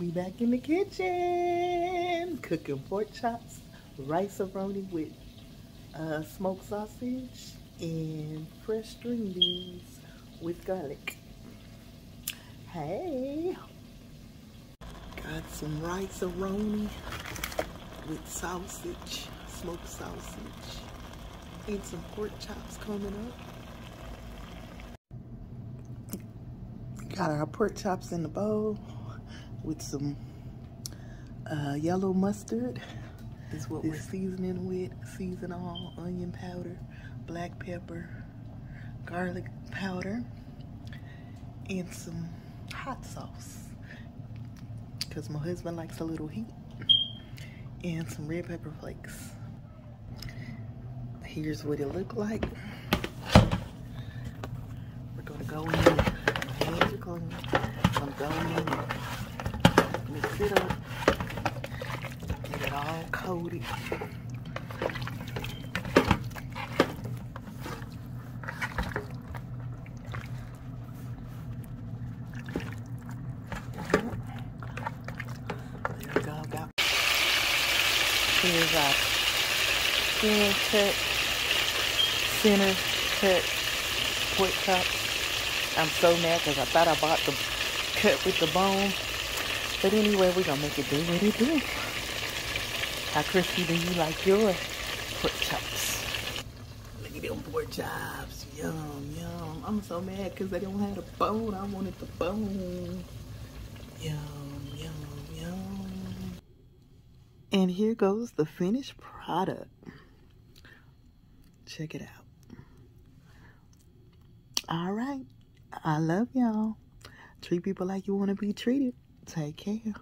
We back in the kitchen cooking pork chops, rice-a-roni with uh, smoked sausage and fresh string beans with garlic. Hey, got some rice-a-roni with sausage, smoked sausage, and some pork chops coming up. Got our pork chops in the bowl with some uh, yellow mustard. Is what we're seasoning with. Season all, onion powder, black pepper, garlic powder, and some hot sauce. Because my husband likes a little heat. And some red pepper flakes. Here's what it looked like. We're gonna go in. My hands are clean. I'm going in it up, get it all coated. Here's our center cut, center cut pork chops. I'm so mad because I thought I bought the cut with the bone. But anyway, we're gonna make it do what it do. How crispy do you like your pork chops? Look at them pork chops. Yum, yum. I'm so mad because they don't have the bone. I wanted the bone. Yum, yum, yum. And here goes the finished product. Check it out. All right. I love y'all. Treat people like you want to be treated. Take care.